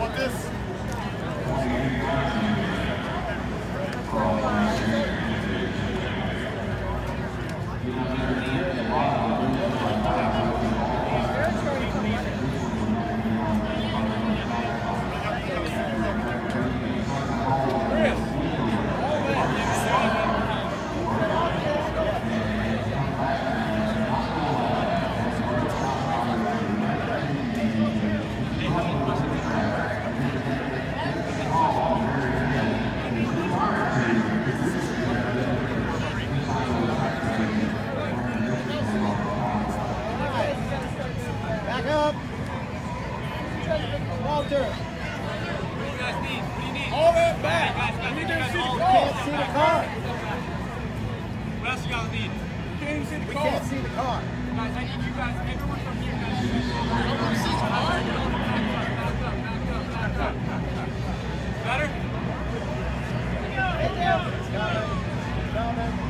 Want this? Car. What else you guys need? Can't see the We car. can't see the car. Guys, I need you guys, everyone from here, guys. I want to see the car. Back up, back up, back up, back up. Better? It's coming. Coming. great.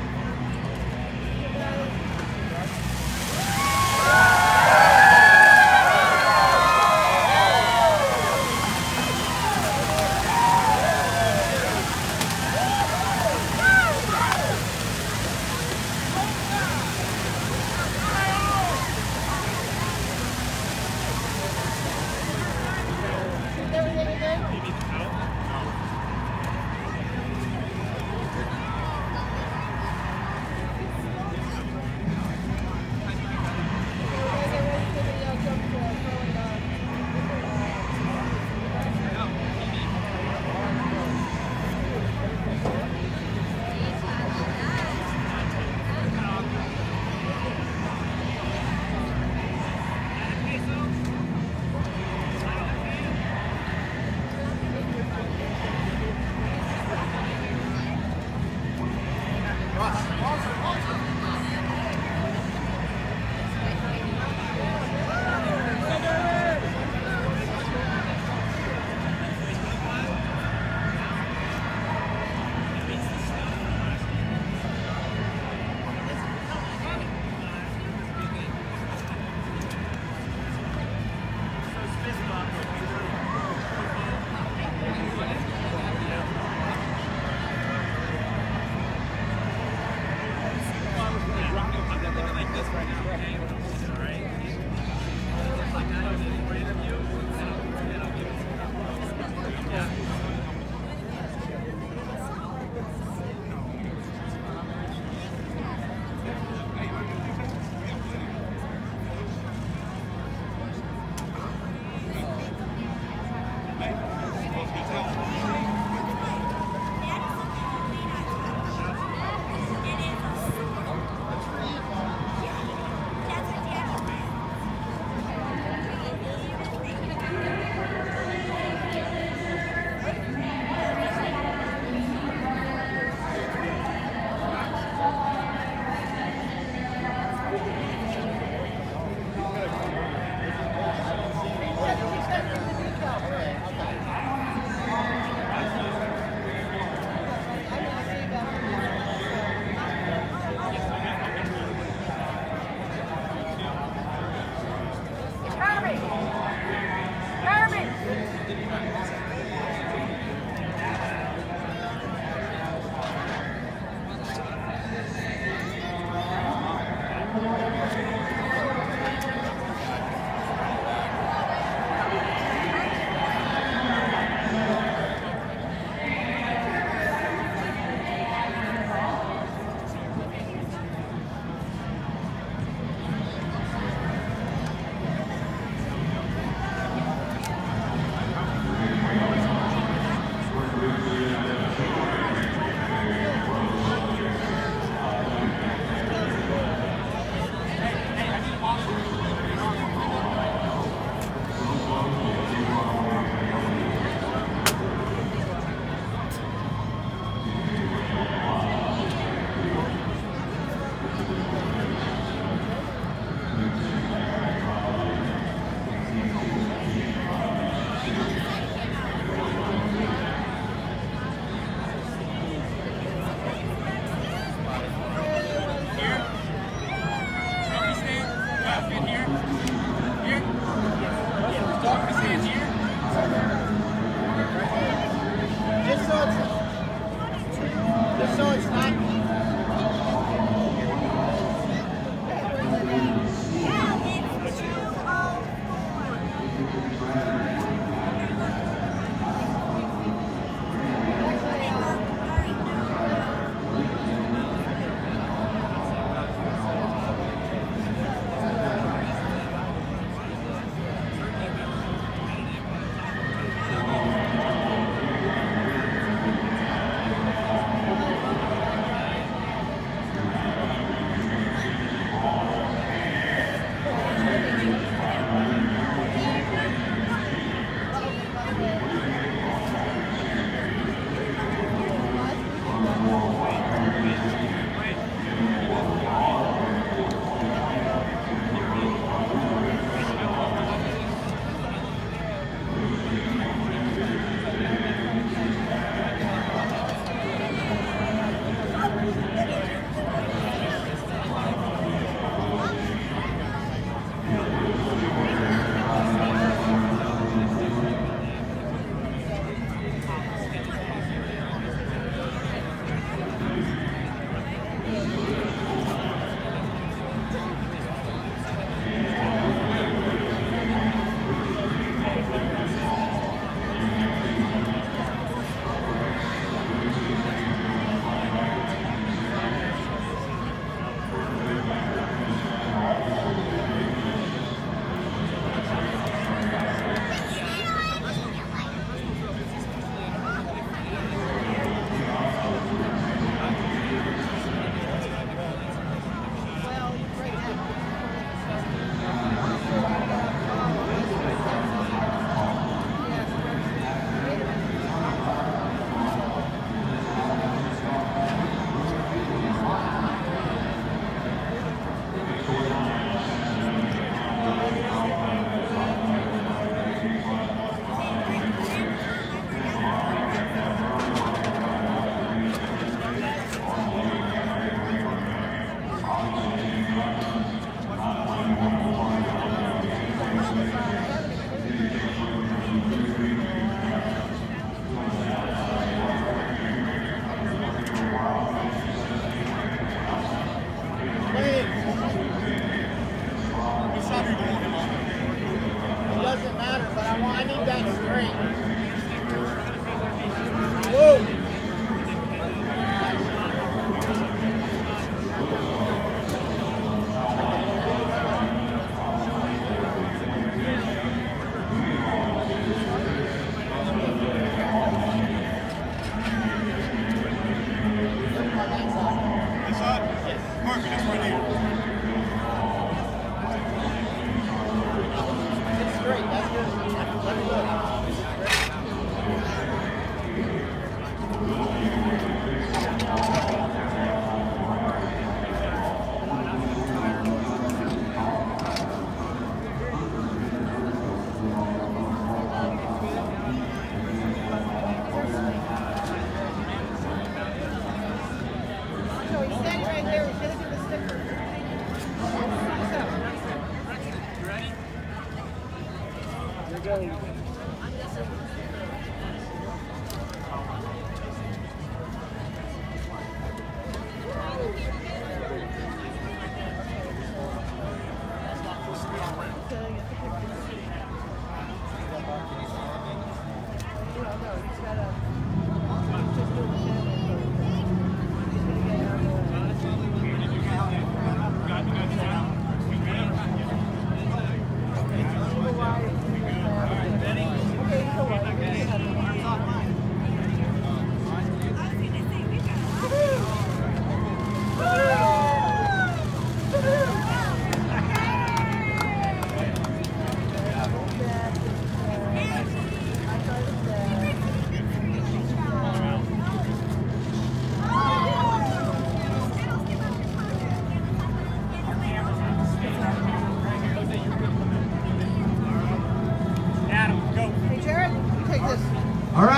All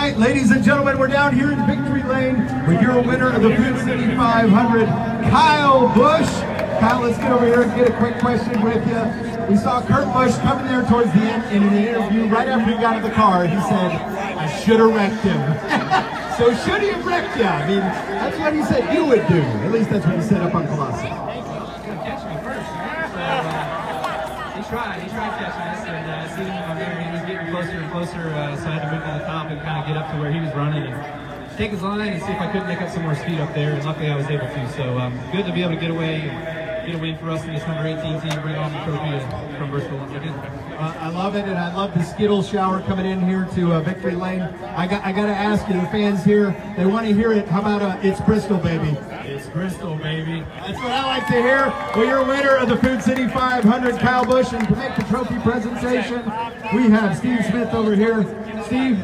right, ladies and gentlemen, we're down here in Victory Lane with your winner of the Food City 500, Kyle Busch. Kyle, let's get over here and get a quick question with you. We saw Kurt Busch coming there towards the end in an interview right after he got in the car. He said, I should have wrecked him. so should he have wrecked you? I mean, that's what he said you would do. At least that's what he said up on Colossus. He tried, he tried catching us, and uh, seeing him there, he was getting closer uh, so I had to move to the top and kind of get up to where he was running and take his line and see if I couldn't make up some more speed up there, and luckily I was able to. So um, good to be able to get away and get a win for us in this number 18 team, bring home the trophy from Bristol once again. Uh, I love it, and I love the Skittle shower coming in here to uh, Victory Lane. I got, I got to ask you, the fans here, they want to hear it. How about uh, "It's Bristol, baby"? It's Bristol, baby. That's what I like to hear. Well, you're winner of the Food City 500, Kyle Busch, and to make the trophy presentation, we have Steve Smith over here. Steve,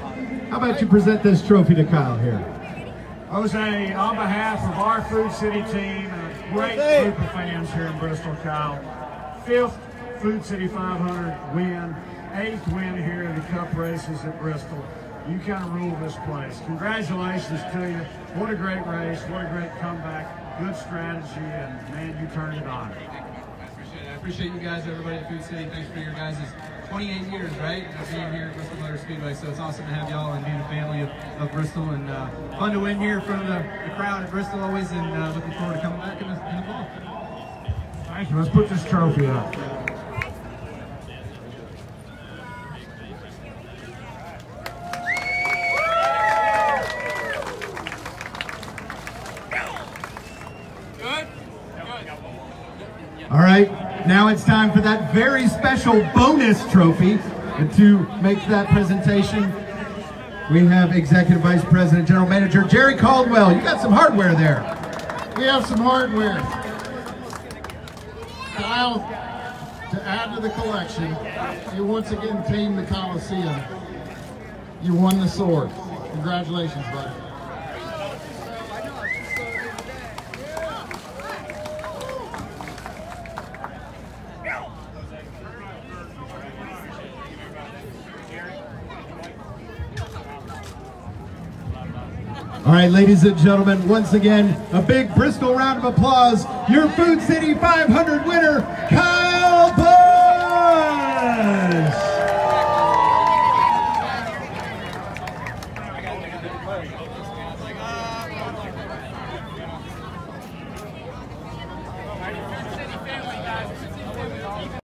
how about you present this trophy to Kyle here? Jose, on behalf of our Food City team and a great group of fans here in Bristol, Kyle, fifth Food City 500 win, eighth win here in the Cup races at Bristol. You kind of rule this place. Congratulations to you. What a great race. What a great comeback. Good strategy, and man, you turned it on. I appreciate it. I appreciate you guys, everybody at Food City. Thanks for your guys' 28 years, right, of being here at Bristol Motor Speedway. So it's awesome to have y'all and being a family of, of Bristol. And uh, fun to win here from the, the crowd at Bristol always. And uh, looking forward to coming back in the, in the fall. Thank you. Let's put this trophy up. It's time for that very special bonus trophy. And to make that presentation, we have Executive Vice President, General Manager Jerry Caldwell. You got some hardware there. We have some hardware. Kyle, to add to the collection, you once again tamed the Coliseum. You won the sword. Congratulations, buddy. All right, ladies and gentlemen, once again, a big Bristol round of applause. Your Food City 500 winner, Kyle